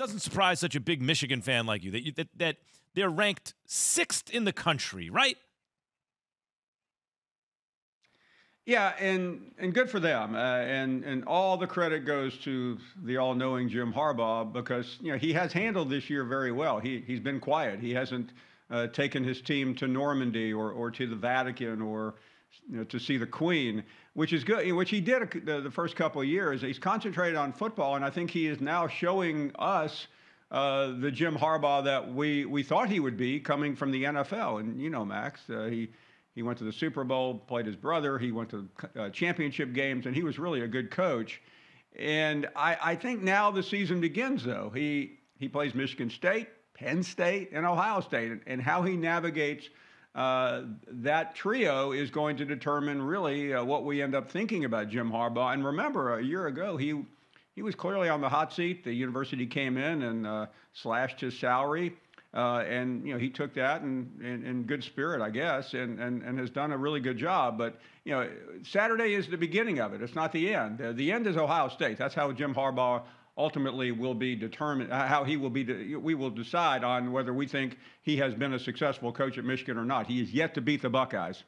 doesn't surprise such a big Michigan fan like you that you, that that they're ranked sixth in the country, right? Yeah, and and good for them. Uh, and and all the credit goes to the all-knowing Jim Harbaugh because you know he has handled this year very well. He he's been quiet. He hasn't uh, taken his team to Normandy or or to the Vatican or you know, to see the Queen, which is good. Which he did the, the first couple of years. He's concentrated on football, and I think he is now showing us. Uh, the Jim Harbaugh that we, we thought he would be coming from the NFL. And you know, Max, uh, he he went to the Super Bowl, played his brother. He went to uh, championship games, and he was really a good coach. And I, I think now the season begins, though. He he plays Michigan State, Penn State, and Ohio State, and, and how he navigates uh, that trio is going to determine really uh, what we end up thinking about Jim Harbaugh. And remember, a year ago he he was clearly on the hot seat. The university came in and uh, slashed his salary. Uh, and you know he took that in, in, in, good spirit, I guess, and, and, and has done a really good job. But you know, Saturday is the beginning of it. It's not the end. The end is Ohio State. That's how Jim Harbaugh ultimately will be determined. How he will be. De- we will decide on whether we think he has been a successful coach at Michigan or not. He is yet to beat the Buckeyes.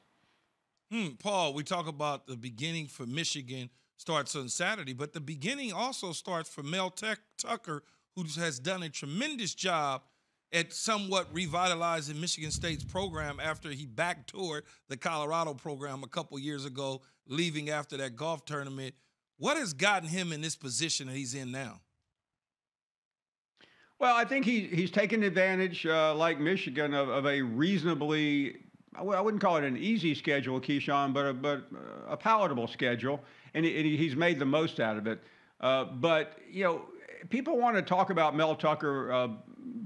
Hmm, Paul, we talk about the beginning for Michigan starts on Saturday, but the beginning also starts for Mel Tech Tucker, who has done a tremendous job at somewhat revitalizing Michigan State's program after he backtoured the Colorado program a couple years ago, leaving after that golf tournament. What has gotten him in this position that he's in now? Well, I think he, he's taken advantage, uh, like Michigan, of, of, a reasonably, I wouldn't call it an easy schedule, Keyshawn, but a, but a palatable schedule, and, he, he's made the most out of it. Uh, but, you know, people want to talk about Mel Tucker uh,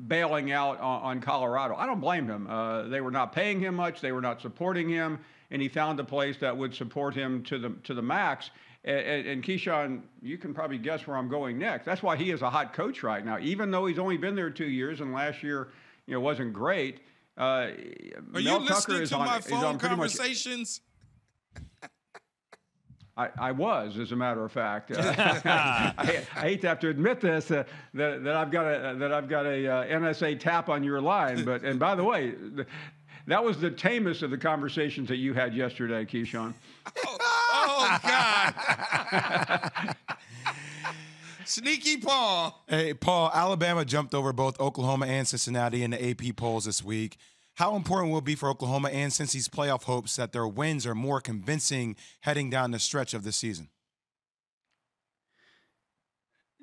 bailing out on, on Colorado. I don't blame him. Uh, they were not paying him much. They were not supporting him, and he found a place that would support him to the to the max. And, and, Keyshawn, you can probably guess where I'm going next. That's why he is a hot coach right now, even though he's only been there two years and last year, you know, wasn't great. Uh, Are Mel you listening Tucker to on, my phone conversations? I, I, was, as a matter of fact. Uh, I, I, hate to have to admit this uh, that, that I've got a that I've got a uh, NSA tap on your line. But and by the way, that was the tamest of the conversations that you had yesterday, Keyshawn. Oh, God. Sneaky Paul. Hey, Paul, Alabama jumped over both Oklahoma and Cincinnati in the AP polls this week. How important will it be for Oklahoma and Cincy's playoff hopes that their wins are more convincing heading down the stretch of the season?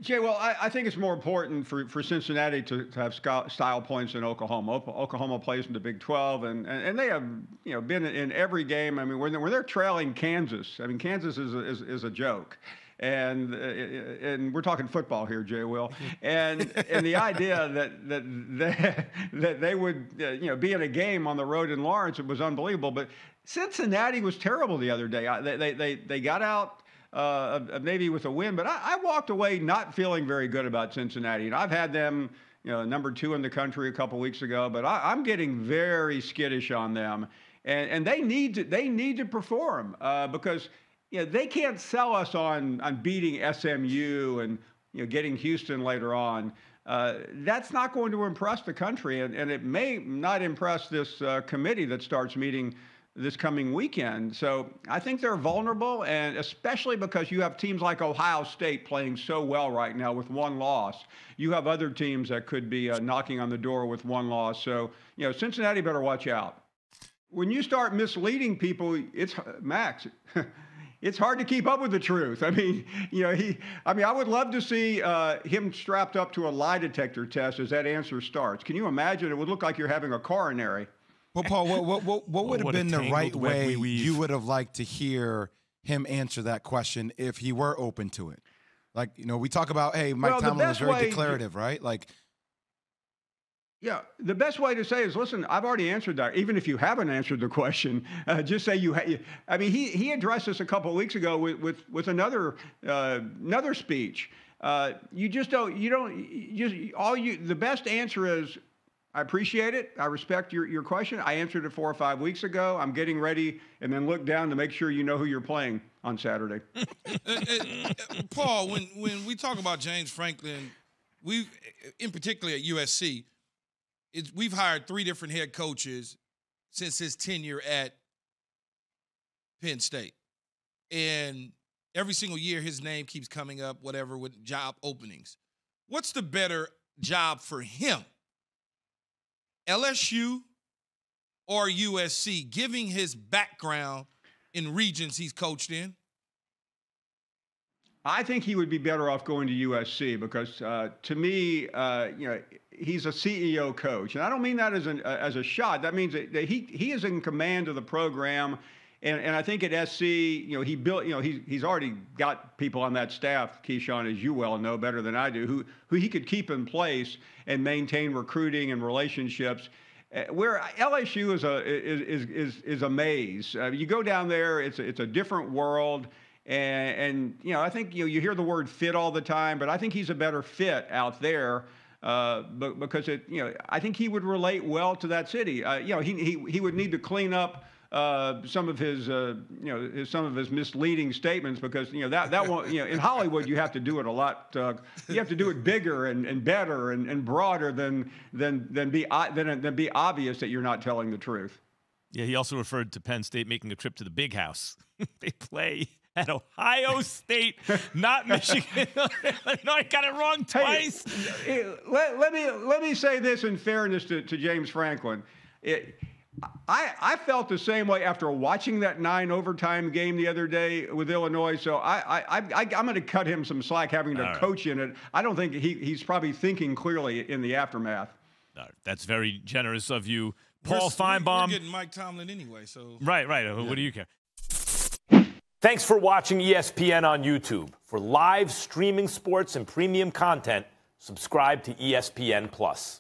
Jay, well, I, I, think it's more important for, for Cincinnati to, to have style points than Oklahoma. Oklahoma plays in the Big 12, and, and, and they have you know been in every game. I mean, when they're, when they're trailing Kansas, I mean, Kansas is a, is, is a joke and uh, and we're talking football here, Jay Will, and and the idea that that they, that they would uh, you know be in a game on the road in Lawrence it was unbelievable. But Cincinnati was terrible the other day. They they they, they got out. Uh, maybe with a win, but I, I walked away not feeling very good about Cincinnati. And I've had them, you know, number two in the country a couple weeks ago, but I, am getting very skittish on them, and and they need to they need to perform uh, because you know, they can't sell us on, on beating SMU and you know, getting Houston later on. Uh, that's not going to impress the country, and, and it may not impress this uh, committee that starts meeting this coming weekend. So I think they're vulnerable, and especially because you have teams like Ohio State playing so well right now with one loss. You have other teams that could be uh, knocking on the door with one loss. So, you know, Cincinnati better watch out. When you start misleading people, it's Max. it's hard to keep up with the truth. I mean, you know, he. I mean, I would love to see uh, him strapped up to a lie detector test as that answer starts. Can you imagine? It would look like you're having a coronary. Well, Paul, what what what, what would have been the right way you would have liked to hear him answer that question if he were open to it? Like, you know, we talk about, hey, Mike well, Tomlin was very declarative, right? Like, yeah, the best way to say is, listen, I've already answered that. Even if you haven't answered the question, uh, just say you. Ha- I mean, he he addressed this a couple of weeks ago with with with another uh, another speech. Uh, you just don't. You don't. You just all you. The best answer is, I appreciate it. I respect your your question. I answered it four or five weeks ago. I'm getting ready, and then look down to make sure you know who you're playing on Saturday. Uh, Paul, when when we talk about James Franklin we've, in particular at USC, we've hired three different head coaches since his tenure at Penn State, and every single year his name keeps coming up, whatever with job openings. What's the better job for him? LSU or USC, giving his background in regions he's coached in? I think he would be better off going to USC because, uh, to me, uh, you know, he's a CEO coach, and I don't mean that as an uh, as a shot. That means that, that he he is in command of the program, and and I think at SC, you know, he built, you know, he's he's already got people on that staff, Keyshawn, as you well know better than I do, who who he could keep in place and maintain recruiting and relationships. Uh, where LSU is a is is is, is a maze. Uh, you go down there, it's a, it's a different world. And, and, you know, I think you know, you hear the word fit all the time, but I think he's a better fit out there. Uh, because it, you know, I think he would relate well to that city. Uh, you know, he, he he would need to clean up uh, some of his, uh, you know, his, some of his misleading statements because you know that that won't, you know, in Hollywood you have to do it a lot. Uh, you have to do it bigger and, and better and, and broader than than than be than, than be obvious that you're not telling the truth. Yeah, he also referred to Penn State making a trip to the Big House. they play at Ohio State, not Michigan. no, I got it wrong twice. Hey, let, let, me let me say this in fairness to, to James Franklin. It, I, I felt the same way after watching that nine overtime game the other day with Illinois. So I, I, I, am going to cut him some slack having to coach in it. I don't think he, he's probably thinking clearly in the aftermath. that's very generous of you, Paul we're, Finebaum. We're getting Mike Tomlin anyway, so right, right. Yeah. What do you care? Thanks for watching ESPN on YouTube. For live streaming sports and premium content, subscribe to ESPN Plus.